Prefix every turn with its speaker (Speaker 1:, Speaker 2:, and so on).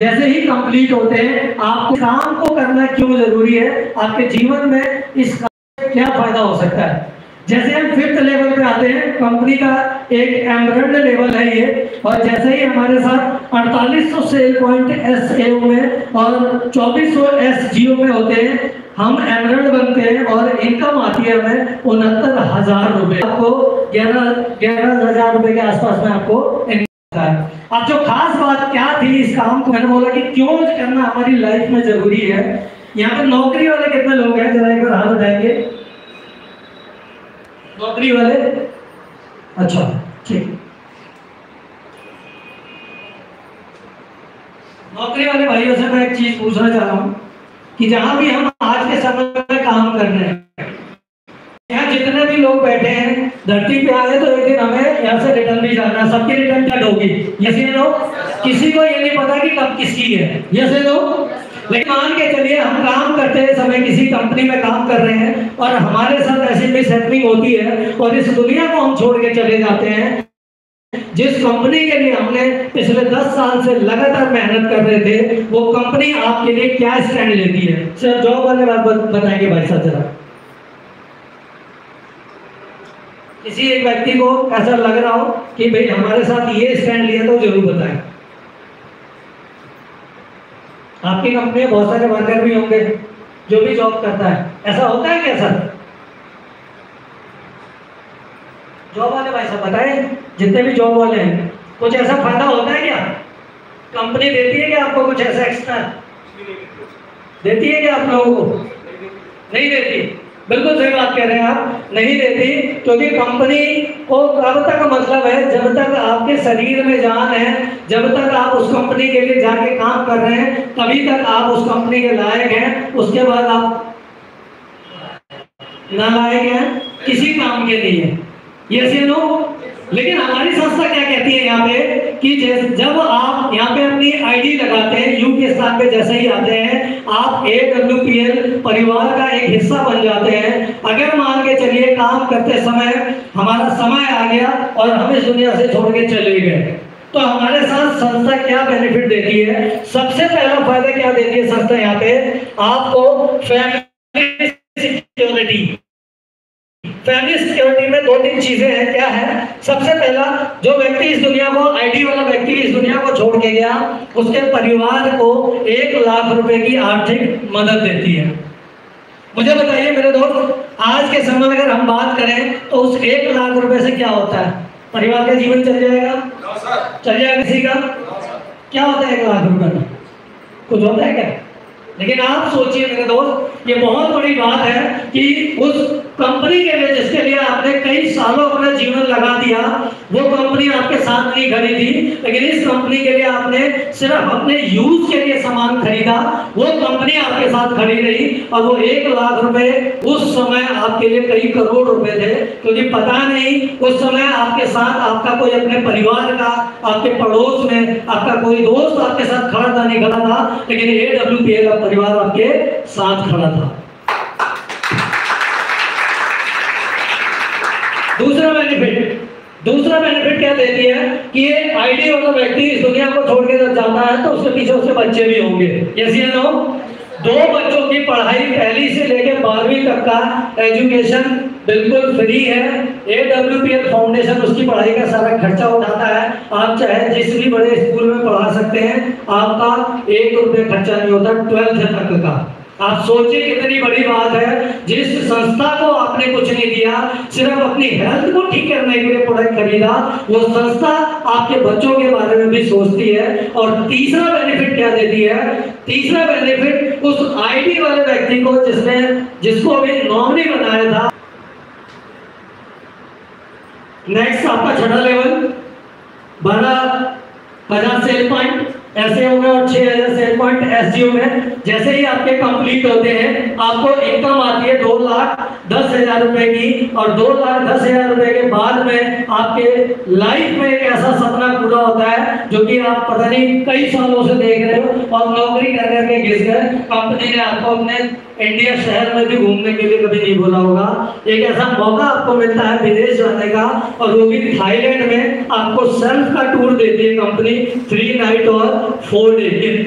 Speaker 1: जैसे ही कंप्लीट होते हैं, आपको काम को करना क्यों ज़रूरी है? आपके जीवन में इस काम क्या फ़ायदा हो सकता है? जैसे हम फिफ्थ लेवल पे आते हैं कंपनी का एक एमरल्ड लेवल है ये, और जैसे ही हमारे साथ 4800 सेल पॉइंट एस में और 2400 एसजीओ में होते हैं, हम एमरल्ड बनते हैं और इनकम आती है हमें उनहत्तर हज़ार रुपए। आपको ग्यारह ग्यारह हज़ार रुपए के आसपास में आपको इनकम आता है। जो खास को मैंने बोला कि क्यों करना हमारी लाइफ में ज़रूरी है? यहाँ पर नौकरी वाले कितने लोग हैं? जरा एक बार हाथ उठाएँगे। नौकरी वाले? अच्छा ठीक। नौकरी वाले भाइयों से मैं एक चीज़ पूछना चाह रहा हूँ कि जहाँ भी हम आज के समय में काम कर रहे हैं, यहाँ जितने भी लोग बैठे हैं धरती पे आए तो एक दिन हमें यहाँ से रिटर्न भी जाना है। सबकी रिटर्न क्या होगी यस नो किसी को ये नहीं पता कि कब किसकी है। यस नो लेकिन मान के चलिए, हम काम करते हैं समय, किसी कंपनी में काम कर रहे हैं और हमारे साथ ऐसी मिस होती है और इस दुनिया को हम छोड़ के चले जाते हैं। जिस कंपनी के लिए हमने पिछले 10 साल से लगातार मेहनत कर रहे थे, वो कंपनी आपके लिए क्या स्टैंड लेती है? सर जॉब वाले बात, बताएँगे भाई साहब जरा। किसी एक व्यक्ति को ऐसा लग रहा हो कि भाई हमारे साथ ये स्टैंड लिया तो ज़रूर बताएँ। आपकी कंपनी में बहुत सारे वर्कर भी होंगे जो भी जॉब करता है। ऐसा होता है क्या सर? जॉब वाले भाई साहब बताएँ जितने भी जॉब वाले हैं कुछ ऐसा फ़ायदा होता है क्या? कंपनी देती है क्या आपको कुछ ऐसा एक्स्ट्रा देती। है क्या आप लोगों को? नहीं देती। बिल्कुल सही बात कह रहे हैं आप, नहीं देती, क्योंकि कंपनी को कब तक मतलब है, जब तक आपके शरीर में जान है, जब तक आप उस कंपनी के लिए जाके काम कर रहे हैं, तभी तक आप उस कंपनी के लायक हैं, उसके बाद आप नालायक हैं, किसी काम के लिए। या नो लेकिन हमारी संस्था क्या कहती है यहाँ पे कि जब आप यहाँ पे अपनी आईडी लगाते हैं यू के स्थान पे जैसे ही आते हैं, आप ए डब्ल्यू पी एल परिवार का एक हिस्सा बन जाते हैं। अगर मान के चलिए, काम करते समय हमारा समय आ गया और हम इस दुनिया से छोड़ के चले गए तो हमारे साथ संस्था क्या बेनिफिट देती है? सबसे पहला फ़ायदा क्या देती है संस्था यहाँ पे? आपको फैमिली सिक्योरिटी फैमिली सिक्योरिटी में दो तीन चीज़ें हैं। क्या है? सबसे पहला जो व्यक्ति इस दुनिया को आईडी वाला व्यक्ति इस दुनिया को छोड़ के गया उसके परिवार को एक लाख रुपए की आर्थिक मदद देती है। मुझे बताइए मेरे दोस्त आज के समय में अगर हम बात करें तो उस एक लाख रुपए से क्या होता है? परिवार का जीवन चल जाएगा? चल जाएगा किसी का? क्या होता है एक लाख रुपए का कुछ होता है क्या? लेकिन आप सोचिए मेरे दोस्त ये बहुत बड़ी बात है कि उस कंपनी के लिए जिसके लिए आपने कई सालों जीवन लगा दिया। वो कंपनी आपके साथ नहीं खड़ी थी, लेकिन इस कंपनी के लिए आपने सिर्फ़ अपने यूज़ के लिए सामान खरीदा। वो कंपनी आपके साथ खड़ी रही और वो एक लाख रुपए उस समय आपके लिए कई करोड़ रुपए थे। क्योंकि पता नहीं, उस समय आपके साथ आपका कोई अपने परिवार का, आपके पड़ोस में आपका कोई दोस्त आपके साथ खड़ा था, नहीं खड़ा था, लेकिन ए का परिवार आपके साथ खड़ा था। दूसरा बेनिफिट दूसरा बेनिफिट क्या देती है कि ये आईडी वाला व्यक्ति इस दुनिया को छोड़ के जब जाता है तो उसके पीछे उसके बच्चे भी होंगे। यस या नो दो बच्चों की पढ़ाई पहली से लेकर बारहवीं तक का एजुकेशन बिल्कुल फ्री है। A W P L foundation उसकी पढ़ाई का सारा खर्चा उठाता है। आप चाहे जिस भी बड़े स्कूल में पढ़ा सकते हैं, आपका एक रुपये खर्चा नहीं होता ट्वेल्थ तक का। आप सोचिए कितनी बड़ी बात है, जिस संस्था को आपने कुछ नहीं दिया, सिर्फ़ अपनी हेल्थ को ठीक करने के लिए प्रोडक्ट खरीदा, वो संस्था आपके बच्चों के बारे में भी सोचती है और तीसरा बेनिफिट क्या देती है? तीसरा बेनिफिट उस आईडी वाले व्यक्ति को जिसने, जिसको अभी नॉमिनी बनाया था। नेक्स्ट आपका छठा लेवल बारह हज़ार सेल पॉइंट ऐसे होंगे और छह हज़ार सेल पॉइंट एस में जैसे ही आपके कंप्लीट होते हैं, आपको इनकम आती है दो लाख दस हज़ार रुपए की और दो लाख दस हज़ार रुपए के बाद में आपके लाइफ में एक ऐसा जो कि आप पता नहीं कई सालों से देख रहे हो और नौकरी कर करके घिस गए। कंपनी ने आपको अपने इंडिया शहर में भी घूमने के लिए कभी नहीं बोला होगा। एक ऐसा मौका आपको मिलता है विदेश जाने का और वो भी थाईलैंड में आपको सेल्फ का टूर देती है कंपनी थ्री नाइट और फोर डे